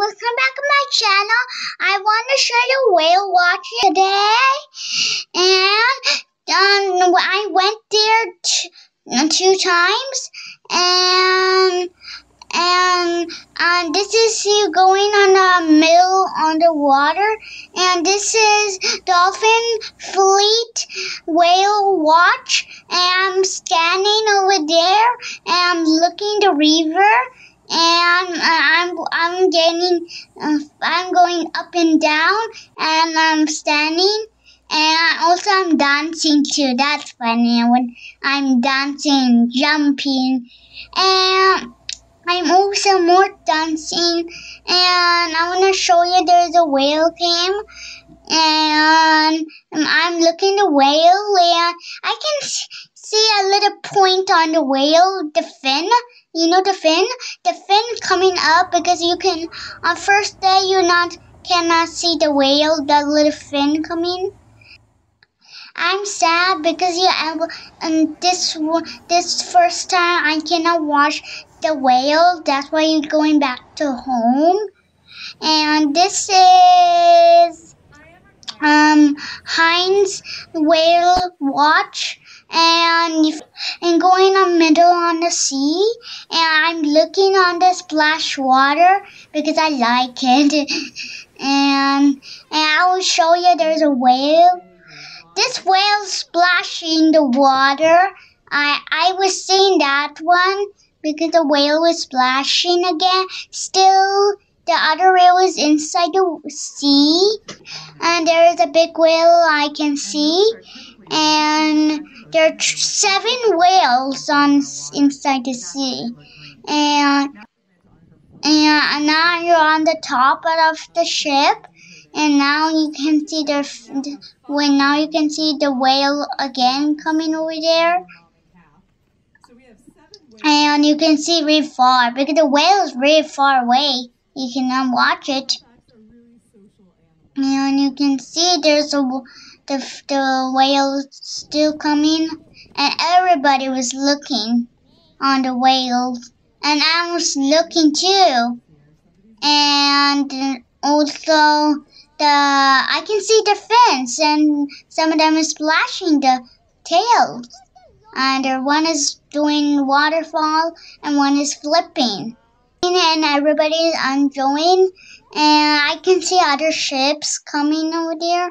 welcome back to my channel. I want to show you whale watching today. And um, I went there two times. And and and this is you going on a mill underwater. And this is Dolphin Fleet Whale Watch. And I'm standing over there and I'm looking the river and uh, I'm I'm getting uh, I'm going up and down and I'm standing and also I'm dancing too. That's funny when I'm dancing, jumping, and I'm also more dancing. And I want to show you there's a whale came, and I'm looking the whale, and I can see a little point on the whale, the fin you know the fin? The fin coming up because you can on first day you not cannot see the whale that little fin coming. I'm sad because you and this this first time i cannot watch the whale that's why you're going back to home. And this is um Hyannis whale watch and and going on middle on the sea and I'm looking on the splash water because I like it. And and I will show you there's a whale. This whale splashing the water. I I was seeing that one because the whale was splashing again. Still the other whale is inside the sea and there is a big whale I can see. And there are seven whales on inside the sea, and and now you're on the top of the ship, and now you can see the when now you can see the whale again coming over there. And you can see really far because the whale is really far away. You cannot watch it. And you can see there's a the, the whale still coming, and everybody was looking on the whales, and I was looking too. And also, the I can see the fins, and some of them is splashing the tails. And one is doing waterfall, and one is flipping. And everybody is enjoying and I can see other ships coming over there.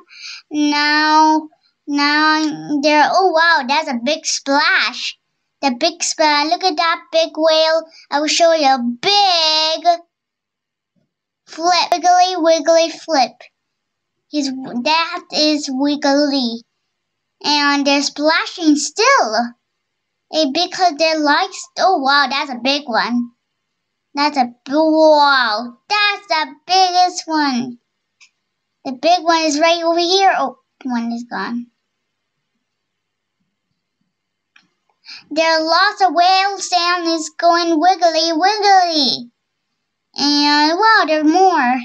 Now, now there. Oh wow, that's a big splash. The big splash. Look at that big whale. I will show you a big flip, wiggly, wiggly flip. He's that is wiggly, and they're splashing still. A because they're like. Oh wow, that's a big one. That's a wow. That's the biggest one. The big one is right over here. Oh, one is gone. There are lots of whales and it's going wiggly wiggly. And wow, there are more.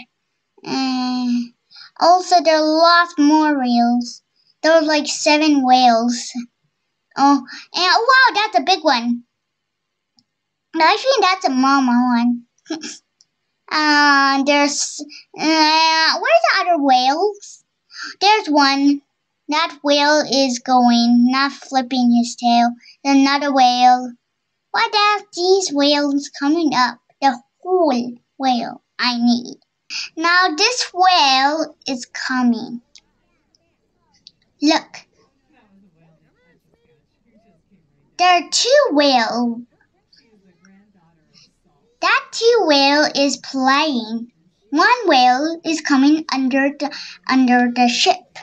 And also there are lots more whales. There are like seven whales. Oh, and wow, that's a big one. I think that's a mama one. uh, there's, uh, where's the other whales? There's one. That whale is going, not flipping his tail. Another whale. Why are these whales coming up? The whole whale I need. Now this whale is coming. Look. There are two whales two whale is playing. One whale is coming under the under the ship.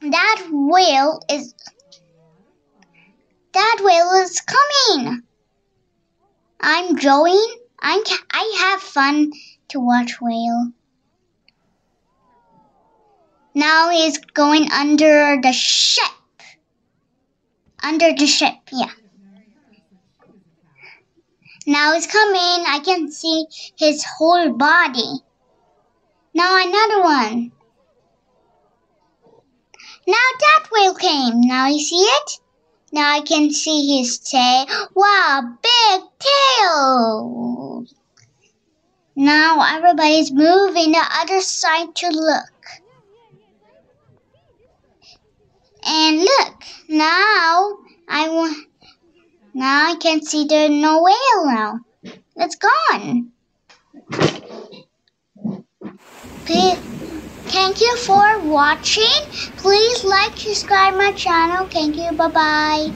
That whale is that whale is coming. I'm going. I'm I have fun to watch whale. Now he's going under the ship. Under the ship, yeah. Now he's coming. I can see his whole body. Now another one. Now that whale came. Now you see it? Now I can see his tail. Wow, big tail. Now everybody's moving the other side to look. And look, now I want now I can't see the no whale now. It's gone. Please, thank you for watching. Please like, subscribe my channel. Thank you. Bye-bye.